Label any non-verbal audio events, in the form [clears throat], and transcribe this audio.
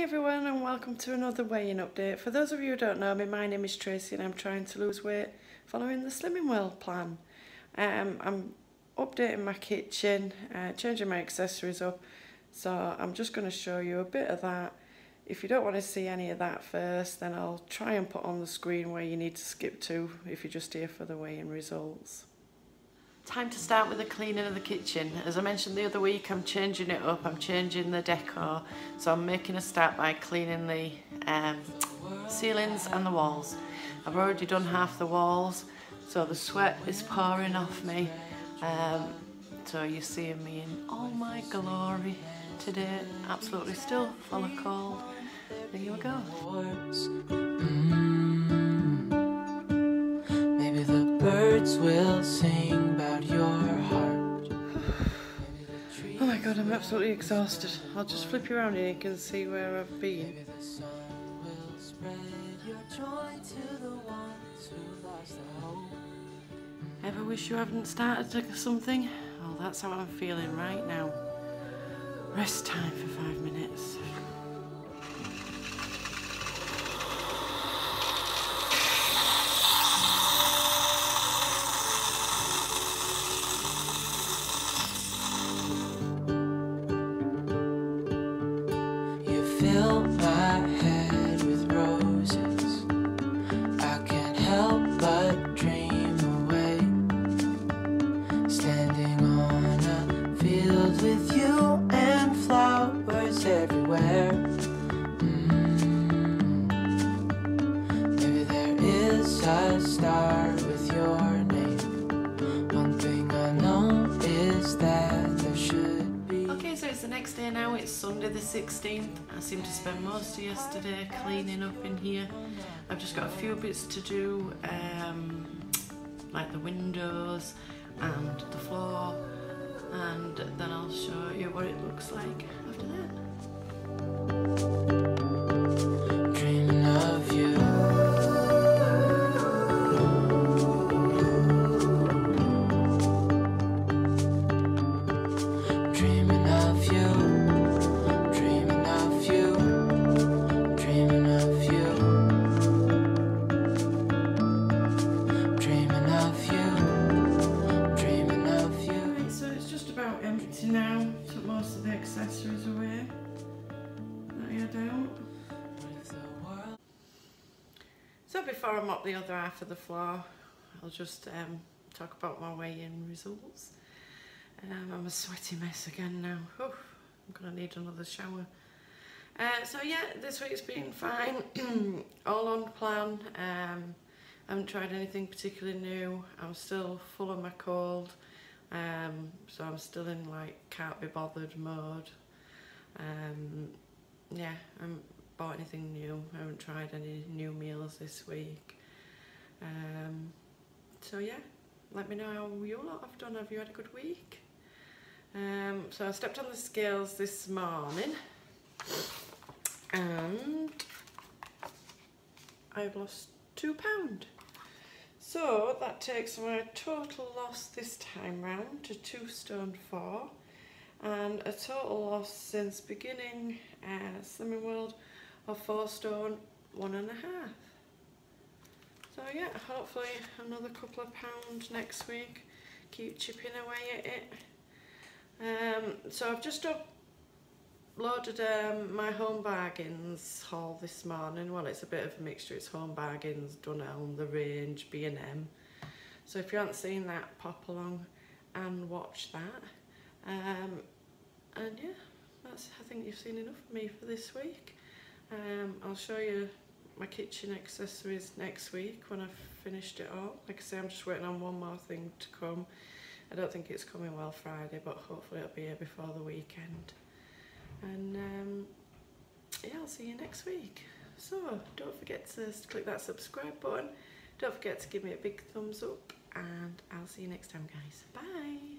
Everyone and welcome to another weighing update. For those of you who don't know me, my name is Tracy and I'm trying to lose weight following the Slimming World plan. Um, I'm updating my kitchen, uh, changing my accessories up, so I'm just going to show you a bit of that. If you don't want to see any of that first, then I'll try and put on the screen where you need to skip to if you're just here for the weighing results. Time to start with the cleaning of the kitchen. As I mentioned the other week, I'm changing it up, I'm changing the decor. So I'm making a start by cleaning the um, ceilings and the walls. I've already done half the walls, so the sweat is pouring off me. Um, so you're seeing me in all my glory today. Absolutely still full of cold. There you go. Maybe the birds will sing I'm absolutely exhausted. I'll just flip you around and you can see where I've been. Maybe the sun will spread your joy to the ones who lost their hope. Ever wish you hadn't started something? Oh, that's how I'm feeling right now. Rest time for five minutes. Fill my head with roses. I can't help but dream away. Standing on a field with you and flowers everywhere. Mm. Maybe there is a star It's Sunday the 16th. I seem to spend most of yesterday cleaning up in here. I've just got a few bits to do, um, like the windows and the floor, and then I'll show you what it looks like after that. Empty now. Took most of the accessories away. That I. If So before I mop the other half of the floor, I'll just um, talk about my weigh-in results. Um, I'm a sweaty mess again now. Oof, I'm gonna need another shower. Uh, so yeah, this week's been fine, [clears throat] all on plan. Um, I haven't tried anything particularly new. I'm still full of my cold, um, so I'm still in like can't be bothered mode. Um, yeah, I haven't bought anything new. I haven't tried any new meals this week. Um, so yeah, let me know how you lot have done. Have you had a good week? Um, so I stepped on the scales this morning and I've lost two pound. So that takes my total loss this time round to two stone four and a total loss since beginning uh, Slimming World of four stone one and a half. So yeah, hopefully another couple of pounds next week. Keep chipping away at it. Um, so I've just uploaded um, my Home Bargains haul this morning. Well, it's a bit of a mixture. It's Home Bargains, Dunelm, The Range, B&M. So if you haven't seen that, pop along and watch that. Um, and yeah, that's. I think you've seen enough of me for this week. Um, I'll show you my kitchen accessories next week when I've finished it all. Like I say, I'm just waiting on one more thing to come. I don't think it's coming well Friday, but hopefully it'll be here before the weekend. And um, yeah, I'll see you next week. So don't forget to click that subscribe button. Don't forget to give me a big thumbs up, and I'll see you next time, guys. Bye.